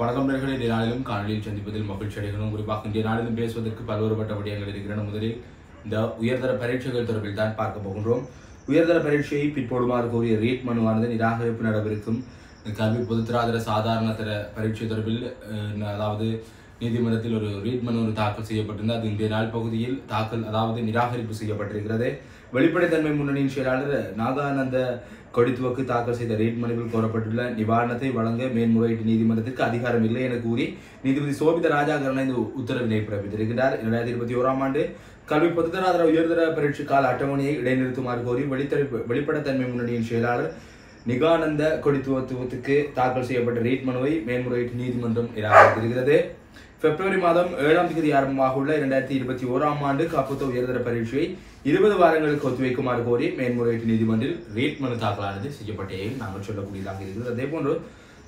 வணக்கம் நேர்களே இந்த நாளிலும் காணொலியில் சந்திப்பதில் மகிழ்ச்சி அடைகிறோம். குறிப்பாக இந்திய நாளிலும் பேசுவதற்கு பல்வேறுபட்ட விடயங்கள் இருக்கின்றன முதலில் இந்த உயர்தர பரீட்சைகள் தொடர்பில் தான் பார்க்க போகின்றோம். உயர்தர பரீட்சையை பிற்போடுமாறு கோரிய ரீட் மனுவானது நிராகரிப்பு நடவடிக்கும் கல்வி பொதுத்தராதர சாதாரண தர பரீட்சை தொடர்பில் அதாவது நீதிமன்றத்தில் ஒரு ரீட் மனு தாக்கல் செய்யப்பட்டிருந்தது. அது இன்றைய நாள் பகுதியில் தாக்கல் அதாவது நிராகரிப்பு செய்யப்பட்டிருக்கிறது. வெளிப்படைத்தன்மை முன்னணியின் செயலாளர் நாகானந்த கொடித்துவக்கு தாக்கல் செய்த ரீட் மனுவில் கோரப்பட்டுள்ள நிவாரணத்தை வழங்க மேன்முறையீட்டு நீதிமன்றத்திற்கு அதிகாரம் இல்லை என கூறி நீதிபதி சோபித ராஜாகரன் இந்த உத்தரவினை பிறப்பித்திருக்கிறார் இரண்டாயிரத்தி இருபத்தி ஓராம் ஆண்டு கல்வி பொதுத்தராதர உயர்தர பரீட்சை கால அட்டவணையை இடைநிறுத்துமாறு கோரி வெளித்தரப்பு வெளிப்படைத்தன்மை முன்னணியின் செயலாளர் நிகானந்த கொடித்துவத்துவத்துக்கு தாக்கல் செய்யப்பட்ட ரீட் மனுவை மேன்முறையீட்டு நீதிமன்றம் நிராகரித்திருக்கிறது. பிப்ரவரி மாதம் ஏழாம் தேதி ஆரம்பமாக உள்ள இரண்டாயிரத்தி இருபத்தி ஓராம் ஆண்டு காப்புத்த உயர்தர பரீட்சையை இருபது வாரங்களுக்கு ஒத்திவைக்குமாறு கோரி மேன்முறையீட்டு நீதிமன்றில் ரீட் மனு தாக்கலானது செய்யப்பட்டே நாங்கள் சொல்லக்கூடியதாக இருக்கிறது அதே போன்று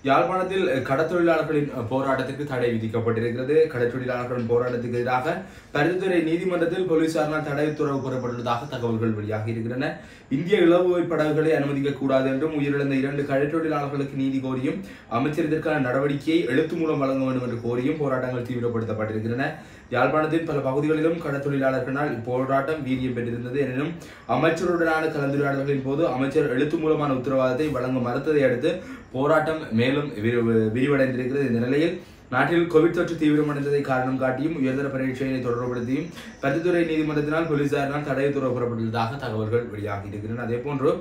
யாழ்ப்பாணத்தில் கடத்தொழிலாளர்களின் போராட்டத்திற்கு தடை விதிக்கப்பட்டிருக்கிறது. கடத்தொழிலாளர்களின் போராட்டத்துக்கு எதிராக பருத்தித்துறை நீதிமன்றத்தில் போலீசாரினால் தடை உத்தரவு கூறப்பட்டுள்ளதாக தகவல்கள் வெளியாகி இருக்கின்றன. இந்திய இளவுவை படகுகளை அனுமதிக்க கூடாது என்றும் உயிரிழந்த இரண்டு கடற்தொழிலாளர்களுக்கு நீதி கோரியும் அமைச்சர் இதற்கான நடவடிக்கையை எழுத்து மூலம் வழங்க வேண்டும் என்று கோரியும் போராட்டங்கள் தீவிரப்படுத்தப்பட்டிருக்கின்றன. யாழ்ப்பாணத்தின் பல பகுதிகளிலும் கடற்தொழிலாளர்களால் இப்போராட்டம் வீரியம் பெற்றிருந்தது. எனினும் அமைச்சருடனான கலந்துரையாடல்களின் போது அமைச்சர் எழுத்து மூலமான உத்தரவாதத்தை வழங்க மறுத்ததை அடுத்து போராட்டம் மே மேலும் விரிவடைந்திருக்கிறது. இந்த நிலையில் நாட்டில் கோவிட் தொற்று தீவிரமடைந்ததை காரணம் காட்டியும் உயர்தர பரீட்சையை தொடர்படுத்தியும் பருத்தித்துறை நீதிமன்றத்தினால் போலீசாரினால் தடை உத்தரவு பெறப்பட்டுள்ளதாக தகவல்கள் வெளியாகி இருக்கின்றன அதே போன்று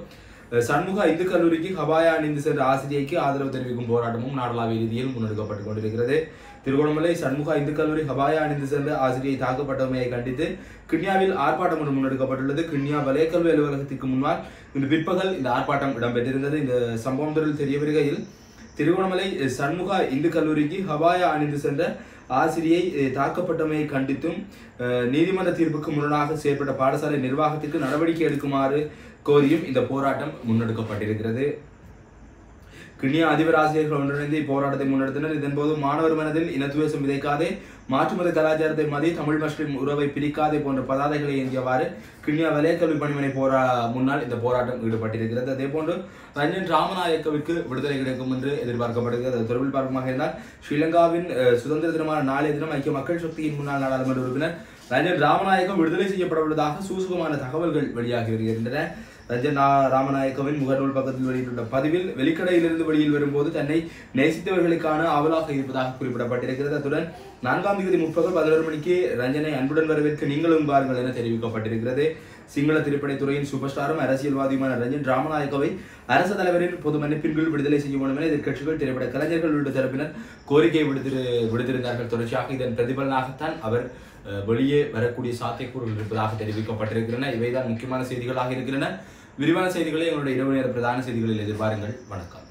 சண்முக இந்து கல்லூரிக்கு ஹபாயா அணிந்து சென்ற ஆசிரியைக்கு ஆதரவு தெரிவிக்கும் போராட்டமும் நாடளாவிய ரீதியில் முன்னெடுக்கப்பட்டுக் கொண்டிருக்கிறது. திருகோணமலை சண்முகா இந்து கல்லூரி ஹபாயா அணிந்து சென்ற ஆசிரியை தாக்கப்பட்டமையை கண்டித்து கிண்ணியாவில் ஆர்ப்பாட்டம் ஒன்று முன்னெடுக்கப்பட்டுள்ளது. கிண்ணியா வலைக்கல்வி அலுவலகத்திற்கு முன்னால் இந்த பிற்பகல் இந்த ஆர்ப்பாட்டம் இடம்பெற்றிருந்தது. இந்த சம்பவம் தொடர்பில் தெரிய வருகையில் திருகோணமலை சண்முகா இந்து கல்லூரிக்கு ஹவாயா அணிந்து சென்ற ஆசிரியை தாக்கப்பட்டமையை கண்டித்தும் அஹ், நீதிமன்ற தீர்ப்புக்கு முரணாக செயற்பட்ட பாடசாலை நிர்வாகத்திற்கு நடவடிக்கை எடுக்குமாறு கோரியும் இந்த போராட்டம் முன்னெடுக்கப்பட்டிருக்கிறது. கிண்ணியா அதிபர் ஆசிரியர்கள் ஒன்றிணைந்து இப்போராட்டத்தை முன்னெடுத்தனர். இதன்போது மாணவர் மனதில் இனத்துவேசம் விதைக்காதே மாற்றுமத கலாச்சாரத்தை மதி தமிழ் முஸ்லிம் உறவை பிரிக்காதே போன்ற பதாதைகளை ஏந்தியவாறு கிண்ணியா வலயக்கல்வி பணிமனை போரா முன்னால் இந்த போராட்டம் ஈடுபட்டிருக்கிறது. அதே போன்று ரஞ்சன் ராமநாயக்கவிற்கு விடுதலை கிடைக்கும் என்று எதிர்பார்க்கப்படுகிறது. அது தொடர்பில் பார்க்கமாக இருந்தால் ஸ்ரீலங்காவின் சுதந்திர தினமான நாளைய தினம் ஐக்கிய மக்கள் சக்தியின் முன்னாள் நாடாளுமன்ற உறுப்பினர் ரஞ்சன் ராமநாயக்கம் விடுதலை செய்யப்பட உள்ளதாக சூசகமான தகவல்கள் வெளியாகி வருகின்றன. ரஞ்சனா ராமநாயக்கவின் முகநூல் பக்கத்தில் வெளியிட்டுள்ள பதிவில் வெளிக்கடையிலிருந்து வெளியில் வரும்போது தன்னை நேசித்தவர்களுக்கான ஆவலாக இருப்பதாக குறிப்பிடப்பட்டிருக்கிறது. அத்துடன் நான்காம் தேதி முற்பகல் பதினோரு மணிக்கு ரஞ்சனை அன்புடன் வரவேற்க நீங்களும் பாருங்கள் என தெரிவிக்கப்பட்டிருக்கிறது. சிங்கள திரைப்படத்துறையின் சூப்பர் ஸ்டாரும் அரசியல்வாதியுமான ரஞ்சன் ராமநாயகவை அரசு தலைவரின் பொது மன்னிப்பின் கீழ் விடுதலை செய்ய வேண்டும் என எதிர்கட்சிகள் திரைப்பட கலைஞர்கள் உள்ளிட்ட தரப்பினர் கோரிக்கை விடுத்திரு விடுத்திருந்தார்கள். தொடர்ச்சியாக இதன் பிரதிபலனாகத்தான் அவர் வெளியே வரக்கூடிய சாத்தியக்கூறுகள் இருப்பதாக தெரிவிக்கப்பட்டிருக்கின்றன. இவைதான் முக்கியமான செய்திகளாக இருக்கின்றன. விரிவான செய்திகளை எங்களுடைய இரவு நேர பிரதான செய்திகளில் எதிர்பாருங்கள். வணக்கம்.